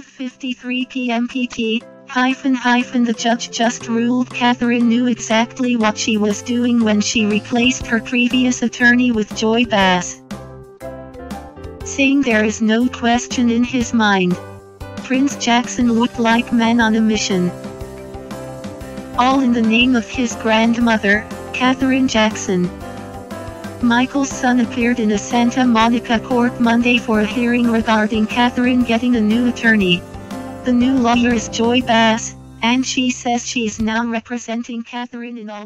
6.53 p.m. PT, hyphen hyphen the judge just ruled Katherine knew exactly what she was doing when she replaced her previous attorney with Joy Bass. Saying there is no question in his mind. Prince Jackson looked like man on a mission. All in the name of his grandmother, Katherine Jackson. Michael's son appeared in a Santa Monica court Monday for a hearing regarding Katherine getting a new attorney. The new lawyer is Joy Bass, and she says she is now representing Katherine in all